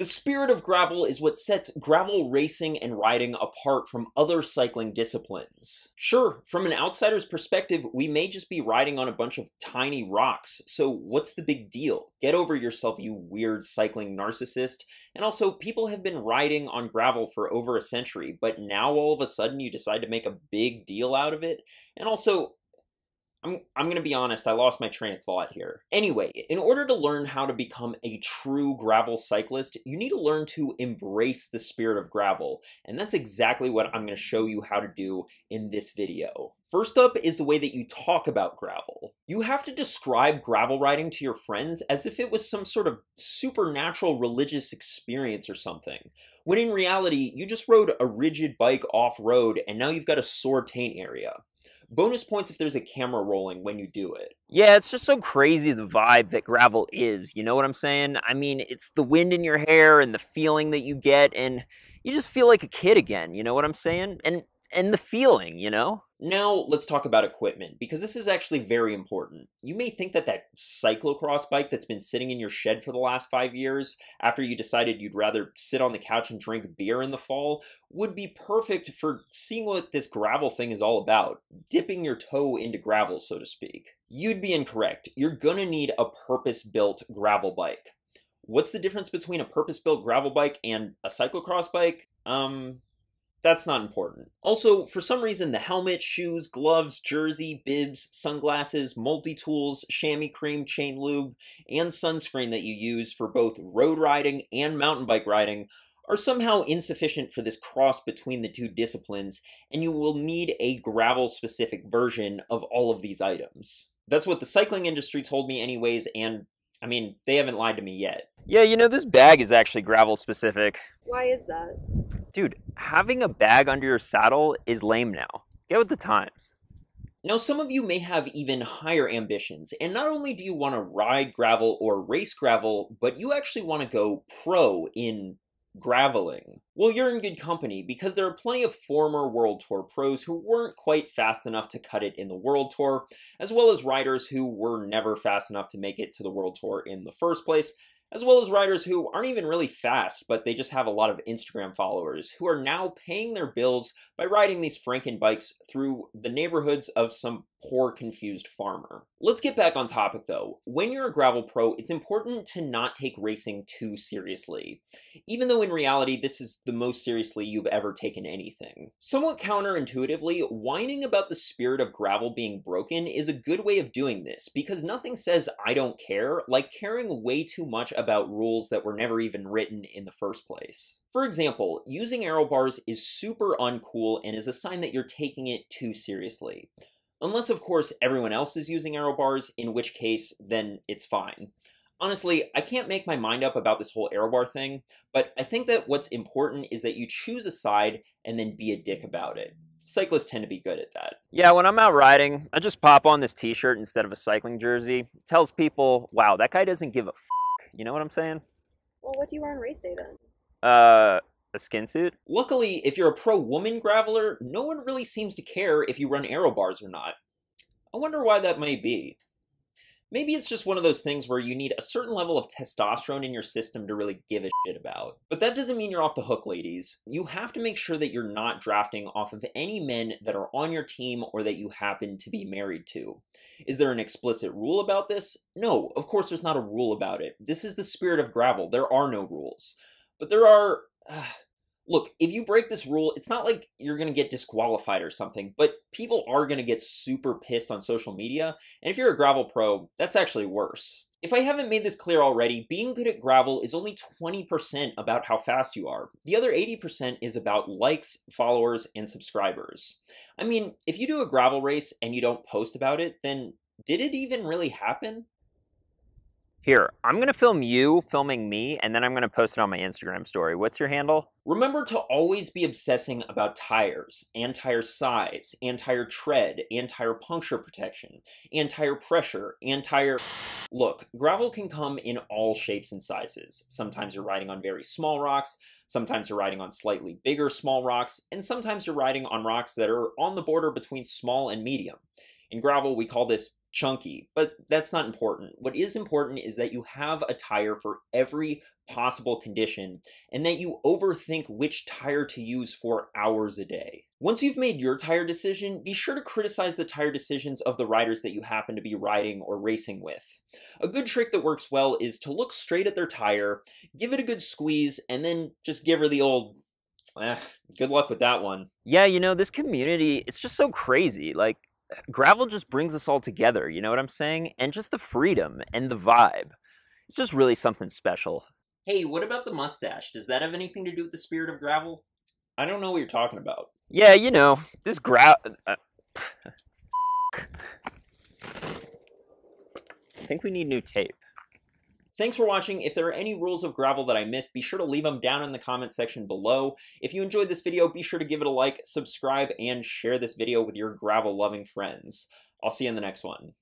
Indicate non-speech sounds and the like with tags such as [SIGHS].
The spirit of gravel is what sets gravel racing and riding apart from other cycling disciplines. Sure, from an outsider's perspective, we may just be riding on a bunch of tiny rocks, so what's the big deal? Get over yourself, you weird cycling narcissist. And also, people have been riding on gravel for over a century, but now all of a sudden you decide to make a big deal out of it? And also, I'm, I'm going to be honest, I lost my train of thought here. Anyway, in order to learn how to become a true gravel cyclist, you need to learn to embrace the spirit of gravel, and that's exactly what I'm going to show you how to do in this video. First up is the way that you talk about gravel. You have to describe gravel riding to your friends as if it was some sort of supernatural religious experience or something, when in reality, you just rode a rigid bike off-road and now you've got a sore taint area. Bonus points if there's a camera rolling when you do it. Yeah, it's just so crazy the vibe that gravel is. You know what I'm saying? I mean, it's the wind in your hair and the feeling that you get, and you just feel like a kid again. You know what I'm saying? And and the feeling, you know? Now, let's talk about equipment, because this is actually very important. You may think that that cyclocross bike that's been sitting in your shed for the last five years, after you decided you'd rather sit on the couch and drink beer in the fall, would be perfect for seeing what this gravel thing is all about, dipping your toe into gravel, so to speak. You'd be incorrect. You're gonna need a purpose-built gravel bike. What's the difference between a purpose-built gravel bike and a cyclocross bike? Um, that's not important. Also, for some reason, the helmet, shoes, gloves, jersey, bibs, sunglasses, multi-tools, chamois cream, chain lube, and sunscreen that you use for both road riding and mountain bike riding are somehow insufficient for this cross between the two disciplines, and you will need a gravel-specific version of all of these items. That's what the cycling industry told me anyways, and I mean, they haven't lied to me yet. Yeah, you know, this bag is actually gravel specific. Why is that? Dude, having a bag under your saddle is lame now. Get with the times. Now, some of you may have even higher ambitions, and not only do you want to ride gravel or race gravel, but you actually want to go pro in graveling. Well, you're in good company because there are plenty of former World Tour pros who weren't quite fast enough to cut it in the World Tour, as well as riders who were never fast enough to make it to the World Tour in the first place, as well as riders who aren't even really fast, but they just have a lot of Instagram followers who are now paying their bills by riding these Franken bikes through the neighborhoods of some poor, confused farmer. Let's get back on topic though. When you're a gravel pro, it's important to not take racing too seriously, even though in reality this is the most seriously you've ever taken anything. Somewhat counterintuitively, whining about the spirit of gravel being broken is a good way of doing this, because nothing says I don't care like caring way too much about rules that were never even written in the first place. For example, using aero bars is super uncool and is a sign that you're taking it too seriously. Unless, of course, everyone else is using aero bars, in which case, then it's fine. Honestly, I can't make my mind up about this whole aero bar thing, but I think that what's important is that you choose a side and then be a dick about it. Cyclists tend to be good at that. Yeah, when I'm out riding, I just pop on this t-shirt instead of a cycling jersey. It tells people, wow, that guy doesn't give a f***. You know what I'm saying? Well, what do you wear on race day then? Uh, a skin suit? Luckily, if you're a pro woman graveler, no one really seems to care if you run aero bars or not. I wonder why that may be. Maybe it's just one of those things where you need a certain level of testosterone in your system to really give a shit about. But that doesn't mean you're off the hook, ladies. You have to make sure that you're not drafting off of any men that are on your team or that you happen to be married to. Is there an explicit rule about this? No, of course there's not a rule about it. This is the spirit of gravel. There are no rules. But there are uh, [SIGHS] look, if you break this rule, it's not like you're going to get disqualified or something, but people are going to get super pissed on social media. And if you're a gravel pro, that's actually worse. If I haven't made this clear already, being good at gravel is only 20% about how fast you are. The other 80% is about likes, followers, and subscribers. I mean, if you do a gravel race and you don't post about it, then did it even really happen? Here, I'm going to film you filming me, and then I'm going to post it on my Instagram story. What's your handle? Remember to always be obsessing about tires, and tire size, and tire tread, and tire puncture protection, and tire pressure, and tire... Look, gravel can come in all shapes and sizes. Sometimes you're riding on very small rocks, sometimes you're riding on slightly bigger small rocks, and sometimes you're riding on rocks that are on the border between small and medium. In gravel, we call this chunky, but that's not important. What is important is that you have a tire for every possible condition and that you overthink which tire to use for hours a day. Once you've made your tire decision, be sure to criticize the tire decisions of the riders that you happen to be riding or racing with. A good trick that works well is to look straight at their tire, give it a good squeeze, and then just give her the old eh, good luck with that one. Yeah, you know, this community, it's just so crazy. Like, gravel just brings us all together, you know what I'm saying? And just the freedom and the vibe. It's just really something special. Hey, what about the mustache? Does that have anything to do with the spirit of gravel? I don't know what you're talking about. Yeah, you know, this gra. Uh, [LAUGHS] I think we need new tape. Thanks for watching. If there are any rules of gravel that I missed, be sure to leave them down in the comment section below. If you enjoyed this video, be sure to give it a like, subscribe, and share this video with your gravel-loving friends. I'll see you in the next one.